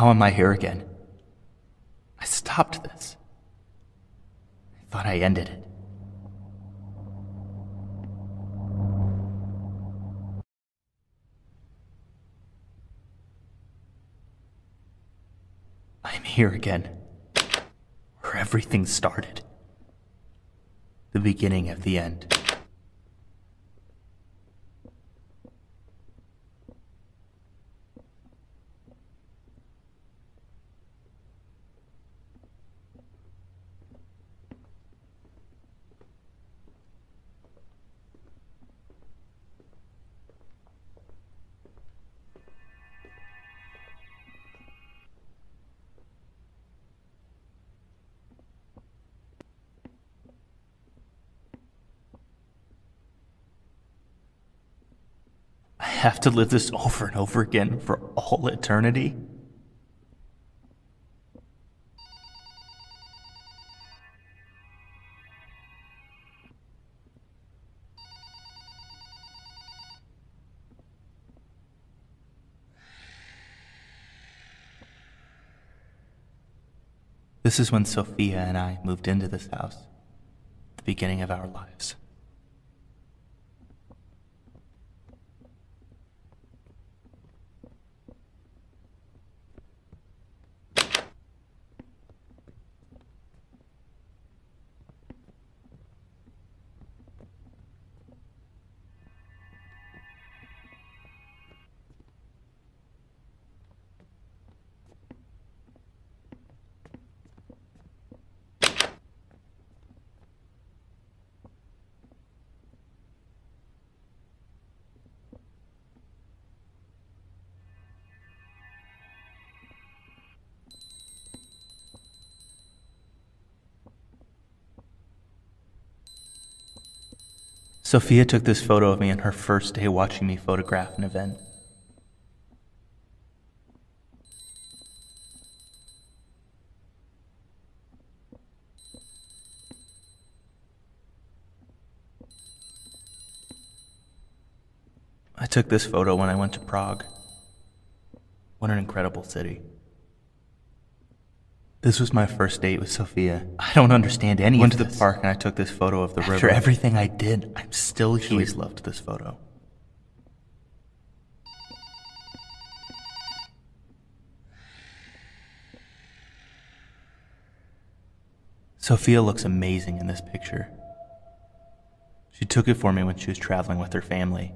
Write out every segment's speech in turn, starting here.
How am I here again? Stopped this. I thought I ended it. I'm here again, where everything started. The beginning of the end. Have to live this over and over again for all eternity? This is when Sophia and I moved into this house, the beginning of our lives. Sophia took this photo of me on her first day watching me photograph an event. I took this photo when I went to Prague. What an incredible city. This was my first date with Sophia. I don't understand any of Went to the park and I took this photo of the After river. After everything I did, I'm still here. Always loved this photo. Sophia looks amazing in this picture. She took it for me when she was traveling with her family.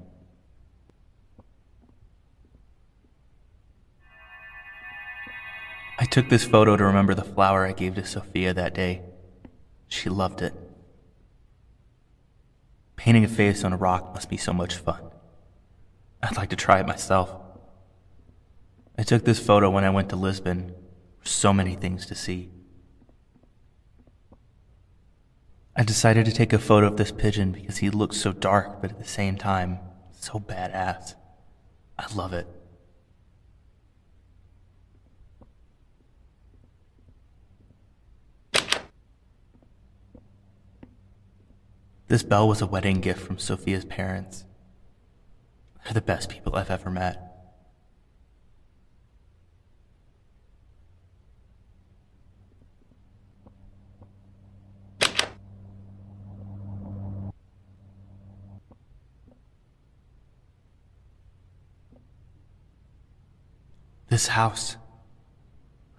Took this photo to remember the flower I gave to Sophia that day. She loved it. Painting a face on a rock must be so much fun. I'd like to try it myself. I took this photo when I went to Lisbon. So many things to see. I decided to take a photo of this pigeon because he looks so dark, but at the same time, so badass. I love it. This bell was a wedding gift from Sophia's parents. They're the best people I've ever met. This house,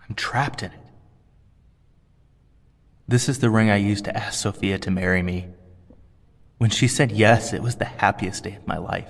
I'm trapped in it. This is the ring I used to ask Sophia to marry me. When she said yes, it was the happiest day of my life.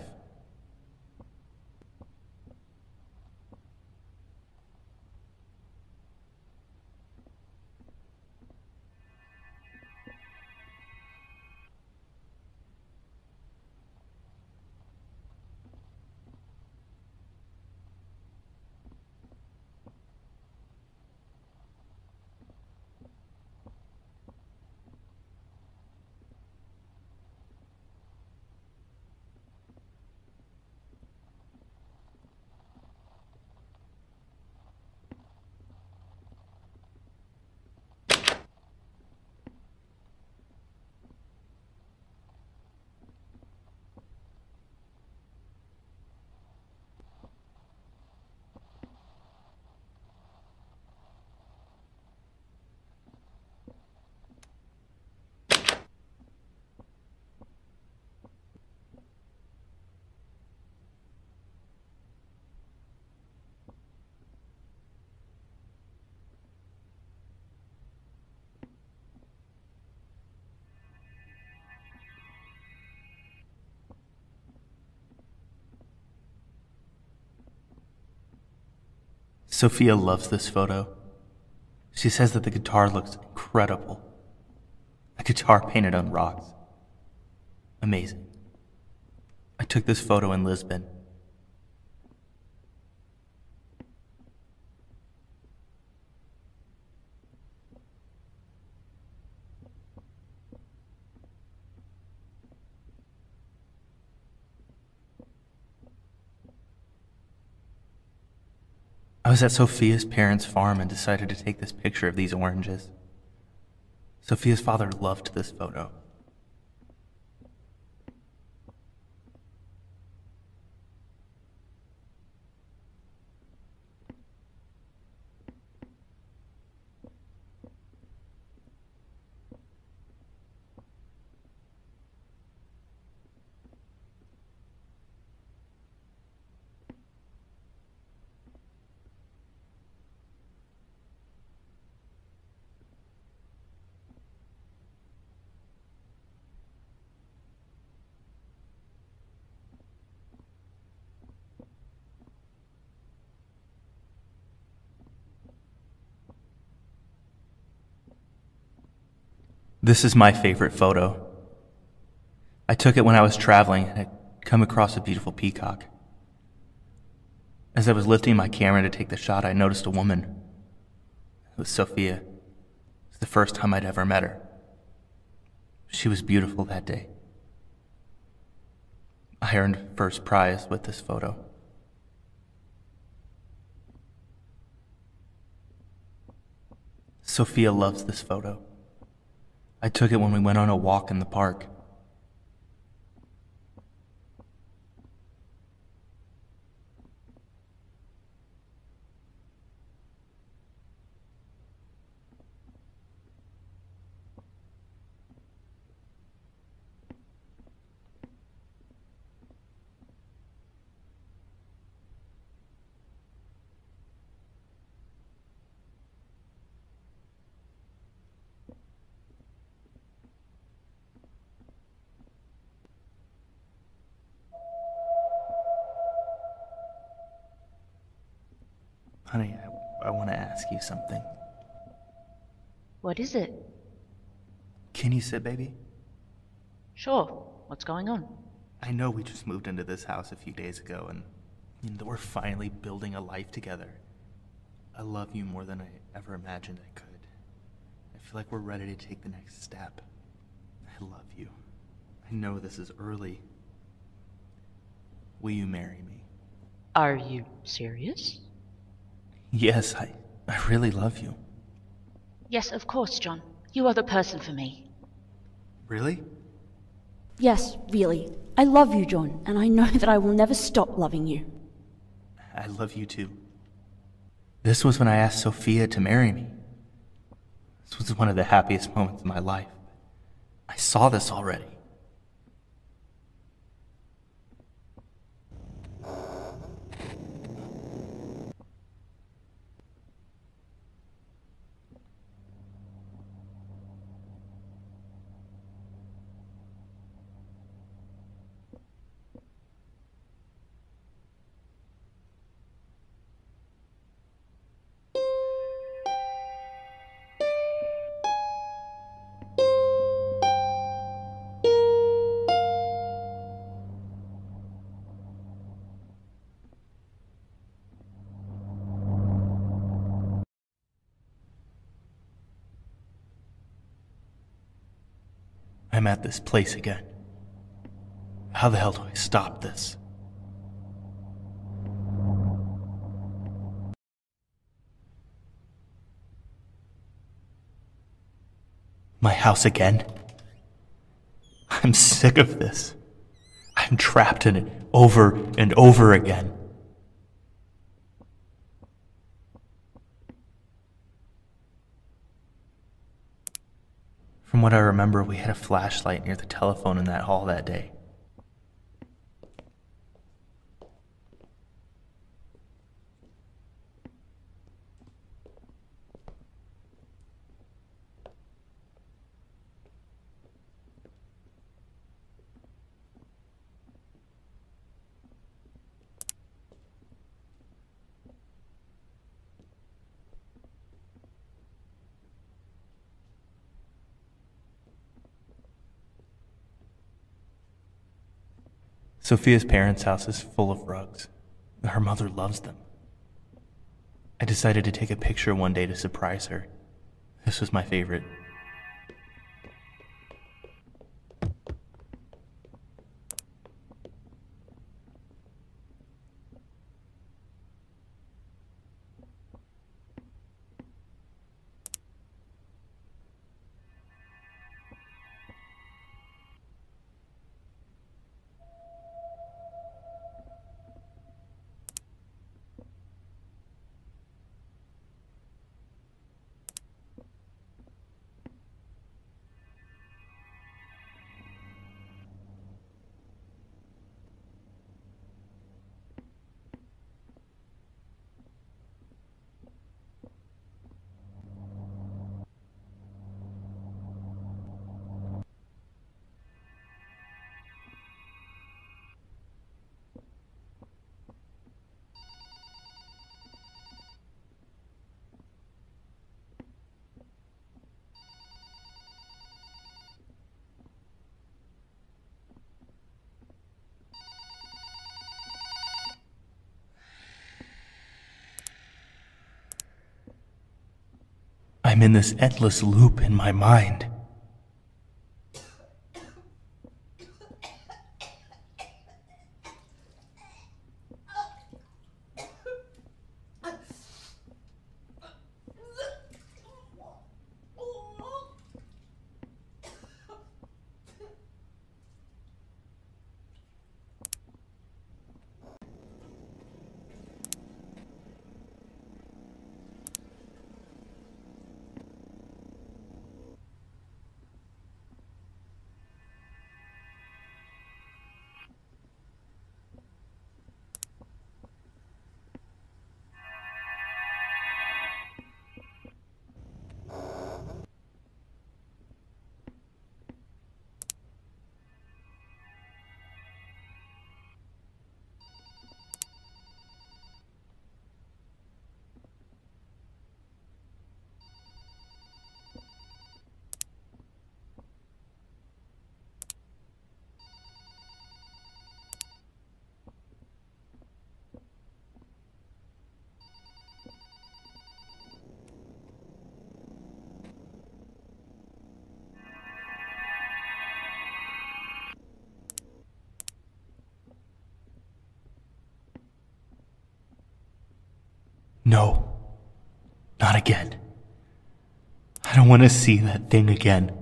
Sophia loves this photo. She says that the guitar looks incredible. A guitar painted on rocks. Amazing. I took this photo in Lisbon. I was at Sophia's parents' farm and decided to take this picture of these oranges. Sophia's father loved this photo. This is my favorite photo. I took it when I was traveling and had come across a beautiful peacock. As I was lifting my camera to take the shot, I noticed a woman. It was Sophia. It was the first time I'd ever met her. She was beautiful that day. I earned first prize with this photo. Sophia loves this photo. I took it when we went on a walk in the park. Honey, I, I want to ask you something. What is it? Can you sit, baby? Sure. What's going on? I know we just moved into this house a few days ago and you know, we're finally building a life together. I love you more than I ever imagined I could. I feel like we're ready to take the next step. I love you. I know this is early. Will you marry me? Are you serious? Yes, I, I really love you. Yes, of course, John. You are the person for me. Really? Yes, really. I love you, John, and I know that I will never stop loving you. I love you too. This was when I asked Sophia to marry me. This was one of the happiest moments of my life. I saw this already. I'm at this place again. How the hell do I stop this? My house again? I'm sick of this. I'm trapped in it over and over again. From what I remember, we had a flashlight near the telephone in that hall that day. Sophia's parents' house is full of rugs. Her mother loves them. I decided to take a picture one day to surprise her. This was my favorite. I'm in this endless loop in my mind. No. Not again. I don't want to see that thing again.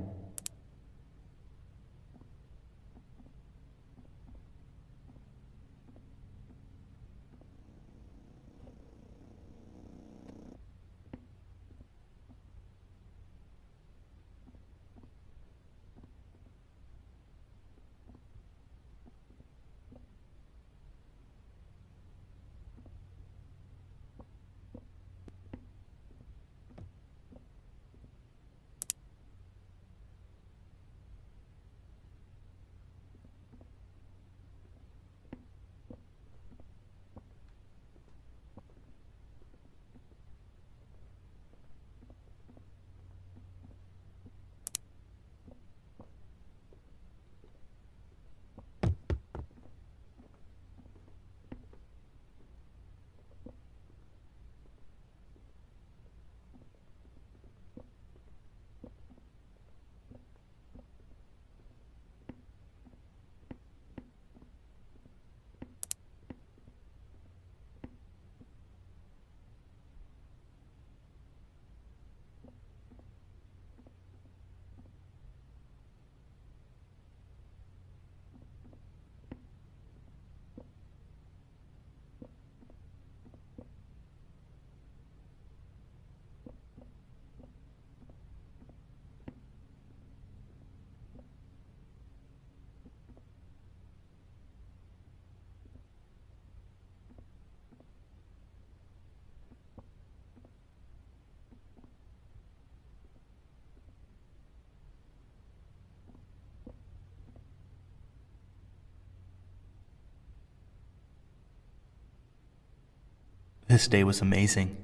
This day was amazing.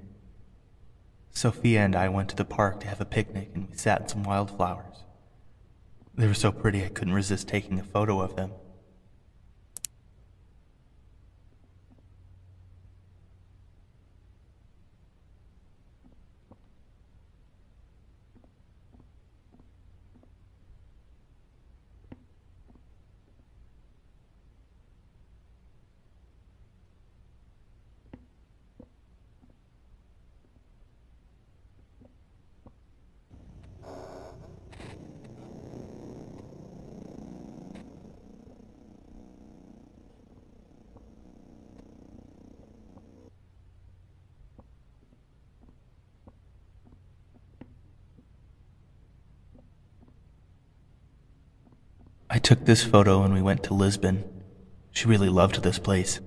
Sophia and I went to the park to have a picnic and we sat in some wildflowers. They were so pretty I couldn't resist taking a photo of them. I took this photo when we went to Lisbon. She really loved this place.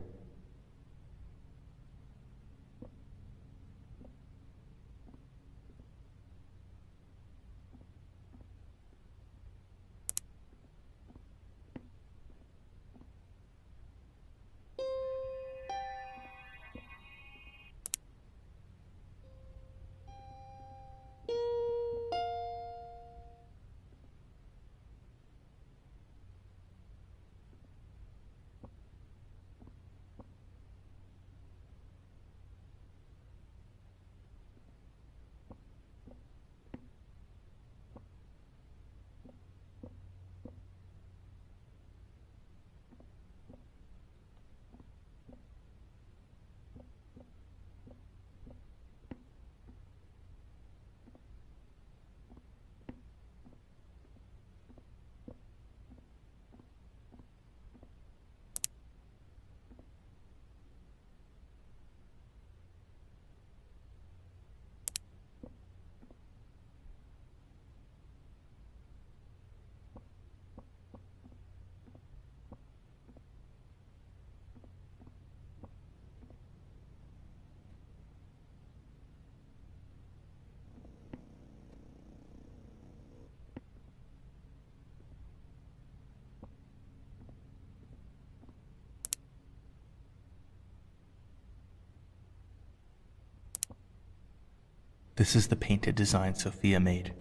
This is the painted design Sophia made.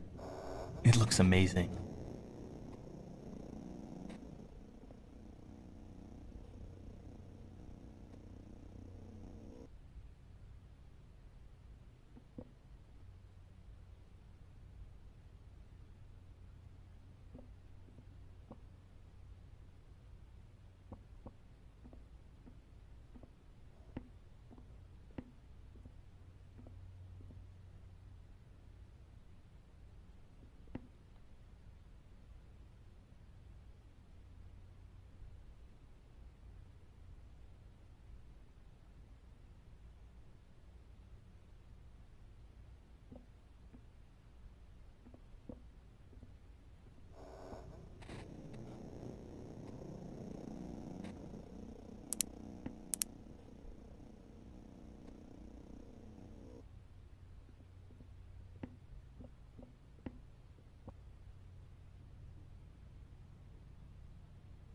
It looks amazing.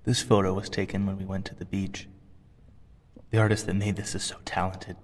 This photo was taken when we went to the beach. The artist that made this is so talented.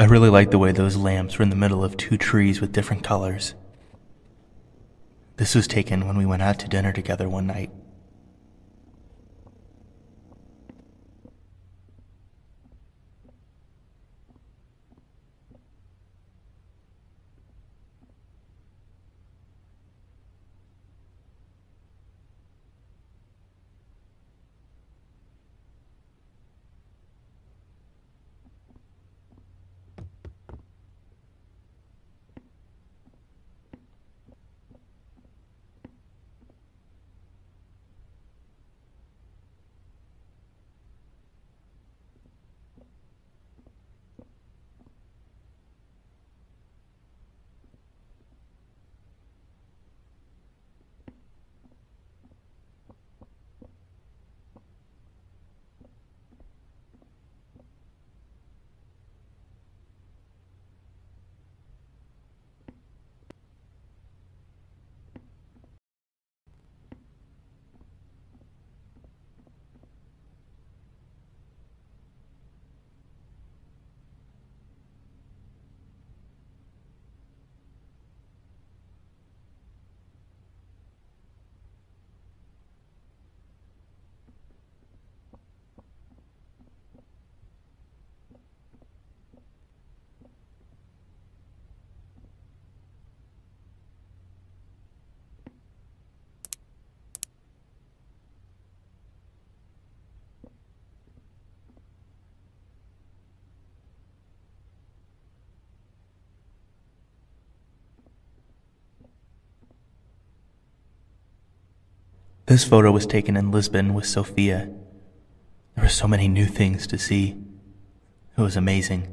I really liked the way those lamps were in the middle of two trees with different colors. This was taken when we went out to dinner together one night. This photo was taken in Lisbon with Sophia. There were so many new things to see. It was amazing.